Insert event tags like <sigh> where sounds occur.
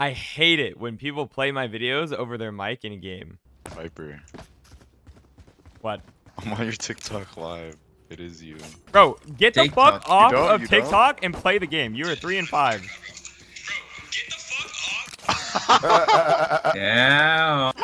I hate it when people play my videos over their mic in a game. Viper. What? I'm on your TikTok live. It is you. Bro, get the TikTok. fuck off of TikTok don't? TikTok and play the game. You are three and five. Yeah. <laughs>